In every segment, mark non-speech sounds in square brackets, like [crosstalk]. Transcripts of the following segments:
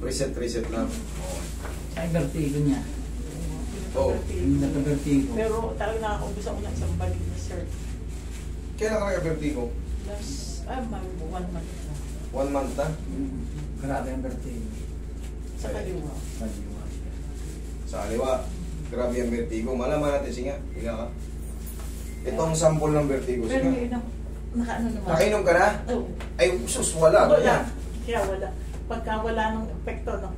Reset, reset lang. Oo. Sa vertigo niya. Oo. Yung nagka-vertigo. Pero talagang nakakaubos ako ng isang balik na sir. Kailan ka nag-vertigo? Last, ah, mga one month na. One month na? Mm. Grabe ang vertigo. Sa kaliwa. Kaliwa. Sa kaliwa. Grabe ang vertigo. Malaman natin, sige nga. Higa ka. Ito ang sample ng vertigo. Pero Sige. yun nakaano naman. Nakainom ka na? Oo. Ay, sus, wala. Wala. Kaya wala. Pagka wala ng epekto ng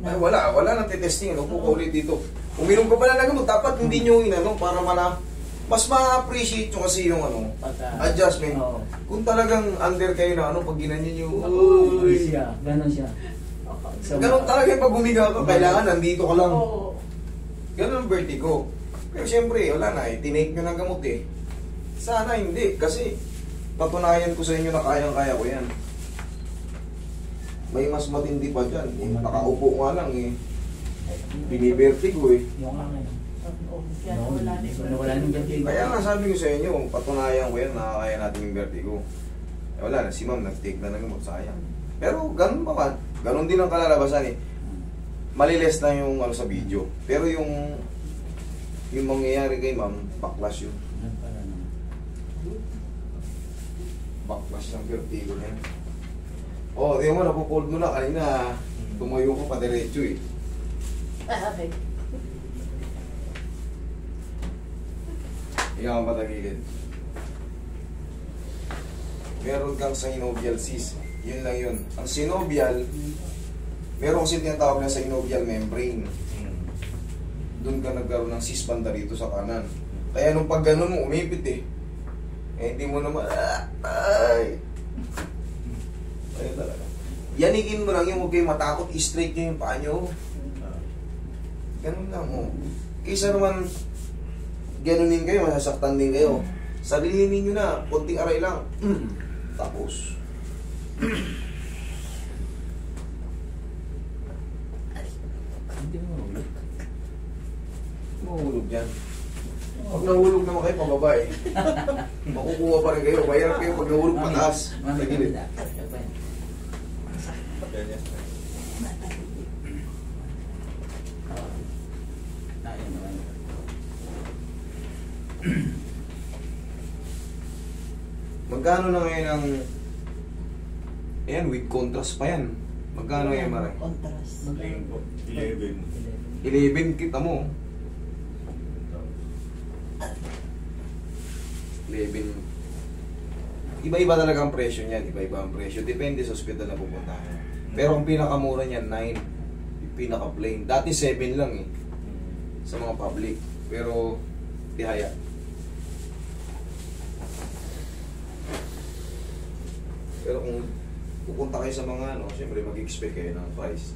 Ay, wala. Wala nang titesting. Ano po ulit dito. Uminom ka pala ng gamot. Dapat hindi nyo inano para mana mas ma-appreciate nyo kasi yung ano, Pagka, adjustment. Oo. Kung talagang under kayo na ano, pag ginanyan nyo, Uy, uy, siya. Ganon siya. So, Ganun talaga yung pag humiga ka, kailangan nandito ka lang. Oo. Ganun ang vertigo. Pero siyempre, wala na eh. Tinake nyo ng gamot eh. Sana hindi. Kasi patunayan ko sa inyo na kayang-kaya ko yan. May mas matindi pa dyan. Eh, nakaupo nga lang eh. Binivertigo eh. Oo. Kaya No, wala na wala- wala nang vertigo. Kaya nga sabi ko sa inyo, patunayan ko yan, nakakaya natin yung vertigo. Eh, wala na, si ma'am nag-take na ng gamot, sayang. Pero ganun pa man. Ganun din ang kalalabasan eh. Maliles lang yung ano sa video. Pero yung yung mangyayari kay ma'am, backlash yun. Backlash ng vertigo Oh, di mo, napupold mo na kanina. Tumayo ko pa diretso eh. Ah, okay. Ikaw ang patagilid. Meron kang synovial cyst. Yun lang yun. Ang synovial, meron kasi tinatawag na synovial membrane. Doon ka nagkaroon ng cyst banda rito sa kanan. Kaya nung pag ganun mo, umipit eh. Eh, hindi mo naman, ah, ay. Ayun talaga. Yanigin mo lang yung huwag kayong matakot, i-straight nyo yung paa nyo. Ganun lang, oh. Isa naman, ganunin kayo, masasaktan din kayo. Sarili ninyo na, konting aray lang. Tapos. Hindi mo ulit. Mahulog yan. Pag nahulog naman kayo, pababa eh. Makukuha pa rin kayo. Mahirap kayo pag nahulog pataas. Sa gilid. Ayun. Magkano na ngayon ang... Ayan, with contrast pa yan. Magkano yung maray? Contrast. Tingin ko, 11. 11 kita mo. 11. Iba-iba talaga ang presyo niyan. Iba-iba ang presyo. Depende sa hospital na pupunta. Pero ang pinakamura niyan, 9. Yung pinaka-plain. Dati 7 lang eh. Sa mga public. Pero, tihaya. Pero kung pupunta kayo sa mga ano, siyempre mag-expect kayo ng price.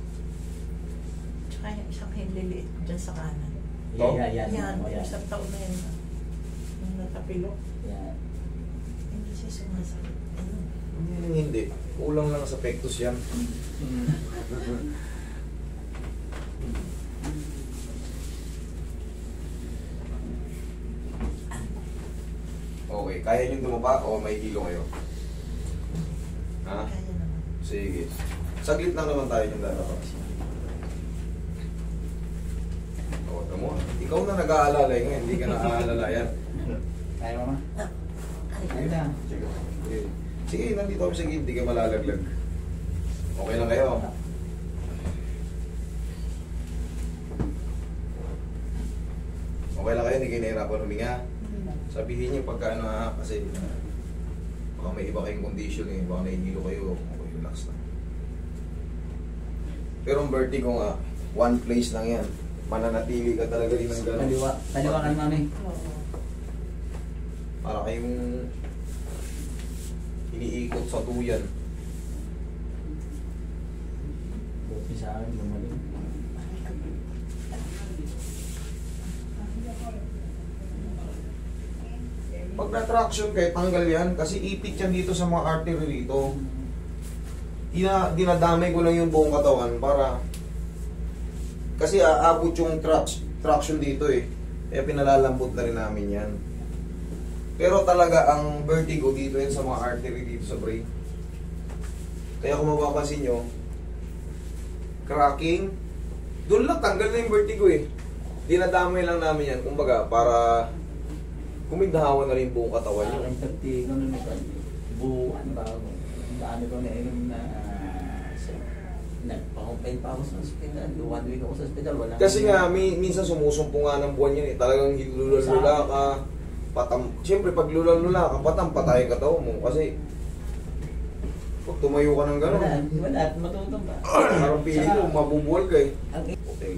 Tsaka yung isang hinliliit dyan sa kanan. To? Yeah, yeah, Yan, yeah. yung isang taon na yan. Yung natapilok. Yeah. Sumasakit. Hindi, hindi. Kulang lang sa pectus yan. Okay, kaya nyo tumaba o may hilo kayo? Ha? Sige. Saglit lang naman tayo yung dalawa. O, tamo. Ikaw na nag-aalala eh, ngayon, hindi ka na-aalala yan. Kaya mo ma? Ay, Ayun na. Sige. Sige, nandito kami sa gilid, hindi ka malalaglag. Okay lang kayo? Okay lang kayo, hindi kayo nahirapan huminga. Sabihin niyo pagka ano ha, kasi uh, baka may iba kayong condition eh, baka nahihilo kayo, okay, relax lang. Pero ang vertigo nga, one place lang yan. Mananatili ka talaga rin ng gano'n. Kaliwa. Kaliwa ka mami. Para kayong iniikot sa tuyan. Buti sa akin, gumaling. Pag na-traction kayo, tanggal yan. Kasi ipit yan dito sa mga artery dito. Dina, dinadamay ko lang yung buong katawan para... Kasi aabot yung traction, traction dito eh. Kaya pinalalambot na rin namin yan. Pero talaga ang vertigo dito yan sa mga artery dito sa brain. Kaya kung mapapansin nyo, cracking. Doon lang, tanggal na yung vertigo eh. Dinadamay lang namin yan, kumbaga, para kumindahawan na rin buong katawan nyo. akin pagti, ganun ito. Buwan ba ako? Ang dami ko na inom na sa- nagpa-complain pa ako sa hospital. One week ako sa hospital. Wala Kasi nga, mi- minsan sumusumpo nga ng buwan yan eh. Talagang lula-lula ka. Patam, Siyempre, pag lula-lula ka, patam, patay ka tao mo. Kasi, pag tumayo ka ng Wala, gano'n, wala. Matutong ba? parang pili mo, Saka, mabubuwal ka eh. Ang Okay.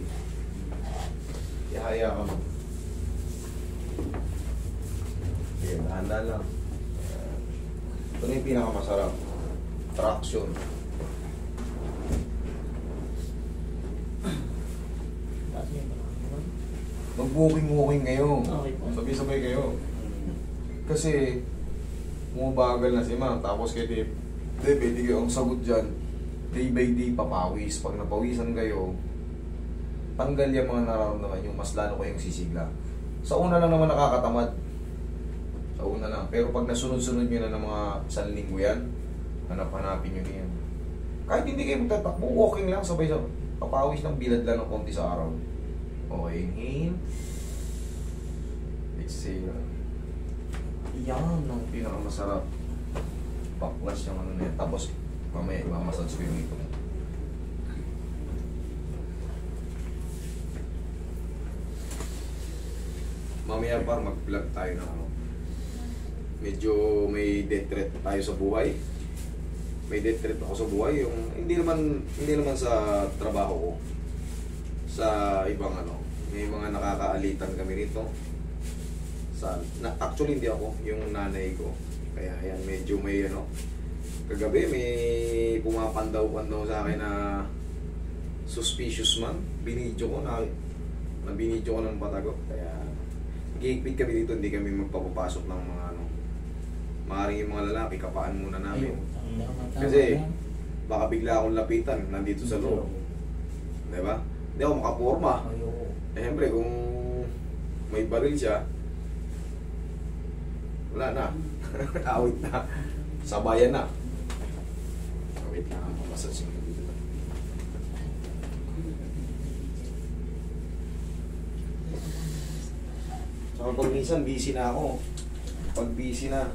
Ihaya ka mo. Sige, handa lang. Ito na yung pinakamasarap. Traction. Mag-walking-walking kayo. Okay po. Sabay-sabay kayo. Kasi, bumabagal na si ma'am. Tapos kay Dave, Dave, hindi kayo ang sagot dyan. Day by day, papawis. Pag napawisan kayo, tanggal yung mga nararamdaman yung mas lalo kayong sisigla. Sa una lang naman nakakatamad. Sa una lang. Pero pag nasunod-sunod nyo na ng mga isang linggo yan, hanap-hanapin nyo na yan. Kahit hindi kayo magtatakbo, walking lang, sabay sa papawis ng bilad lang ng konti sa araw. Okay, inhale. Exhale. Yan ang pinakamasarap. Baklas yung ano na yan. Tapos, mamaya imamassage ko yung ito. Mamaya par mag-vlog tayo ng ano. Medyo may death threat tayo sa buhay. May death threat ako sa buhay. Yung, hindi naman hindi naman sa trabaho ko. Sa ibang ano. May mga nakakaalitan kami rito. Sa, na, actually hindi ako, yung nanay ko. Kaya yan, medyo may ano. Kagabi may pumapandaw-pandaw sa akin na suspicious man. Binidyo ko na na binidyo ko ng patago. Kaya gigpit kami dito, hindi kami magpapapasok ng mga ano. Maaaring yung mga lalaki, kapaan muna namin. Kasi, Baka bigla akong lapitan, nandito sa loob. Di ba? Hindi ako makaporma. Eh, siyempre, kung may baril siya, wala na. [laughs] Awit na. Sabayan na. Lang, mamasas yung dito. Saka pag minsan, busy na ako. Pag busy na,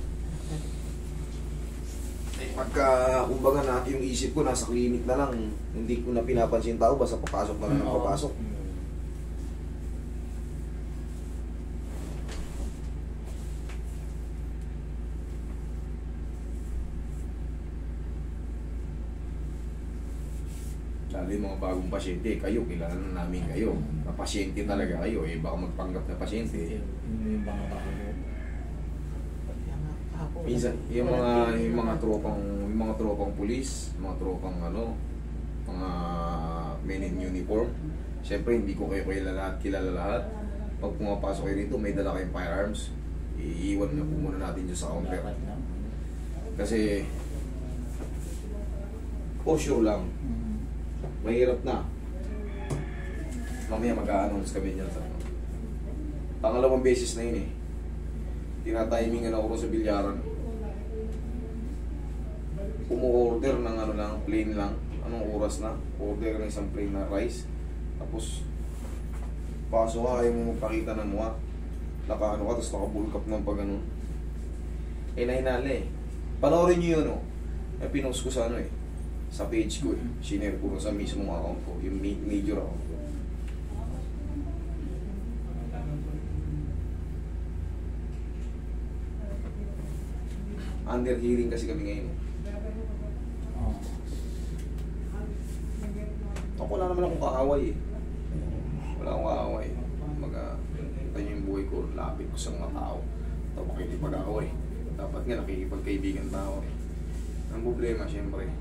pagka, kumbaga na, yung isip ko nasa clinic na lang, hindi ko na pinapansin tao, basta papasok na lang ng papasok. Lalo yung mga bagong pasyente, kayo, kilala na namin kayo. Na pasyente talaga kayo, eh, baka magpanggap na pasyente. Yung mga bako mo. Minsan, yung mga, yung mga tropang, yung mga tropang pulis, mga tropang ano, mga men in uniform, Siyempre, hindi ko kayo kilala lahat, kilala lahat. Pag pumapasok kayo dito, may dala kayong firearms. Iiwan na po muna natin dyan sa counter. Kasi, sure lang, Mm. mahirap na. Mamaya mag-a-announce kami dyan sa ano. Pangalawang beses na yun eh. Tinatimingan ako sa bilyaran. Umu-order ng ano lang, plain lang. Anong oras na? Order ng isang plain na rice. Tapos, pasok ka, ayaw mo magpakita ng mukha. Naka ano ka, tapos nakabulkap ng pag ano. Eh, nahinala eh. Panoorin nyo yun oh. Eh, pinost ko sa ano eh. Sa page ko eh. Sinare ko sa mismong account ko. Yung ma- major account ko. Under hearing kasi kami ngayon. eh. Oh. Ako wala naman akong kaaway eh. Wala akong kaaway. Mga, kita niyo yung buhay ko, lapit ko sa mga tao. Ito makikipag-away. Dapat nga nakikipagkaibigan tao eh. Ang problema, syempre,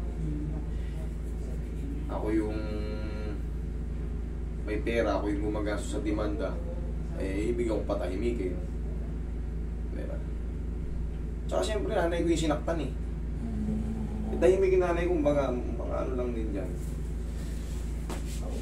ako yung may pera, ako yung gumagastos sa demanda, eh, ibig akong patahimikin. Diba? Tsaka syempre, nanay ko yung sinaktan eh. Mm. Eh, tahimikin nanay ko, mga, mga ano lang din dyan. Ah,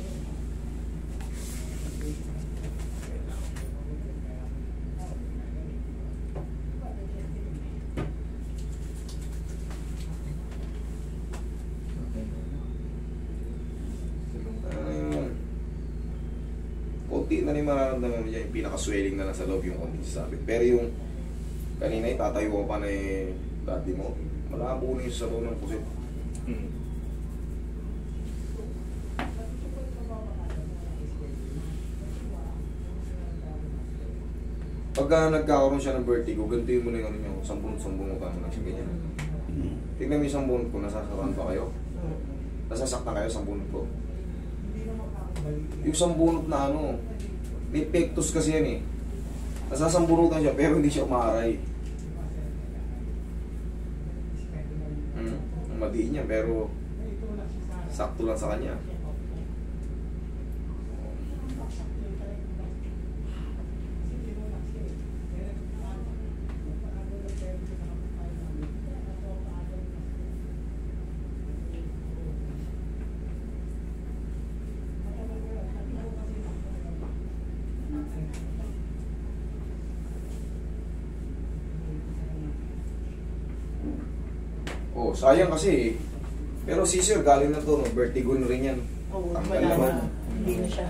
konti na rin mararamdaman mo dyan yung pinaka-swelling na nasa loob yung konti sabi. Pero yung kanina eh, itatayo ko pa na eh, dati mo, malabo na yung sa loob ng pusit. Pagka nagkakaroon siya ng vertigo, gantuin mo na yung ano nyo, sambunot-sambunutan mo lang siya ganyan. Tingnan mo yung sambunot ko, nasasaktan ba kayo? Nasasaktan kayo sambunot ko? Yung sambunot na ano, may pectus kasi yan eh. Nasasambunutan siya pero hindi siya umaaray. Hmm, madiin niya pero sakto lang sa kanya. Oh, sayang kasi eh. Pero si Sir, galing na to, no? vertigo na rin yan. Oo, Tanggal wala naman. na. Hindi na siya.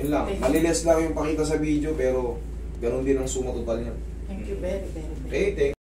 Yun lang, maliles lang yung pakita sa video pero ganun din ang suma total niya. Thank you very, very, very. Eh, thank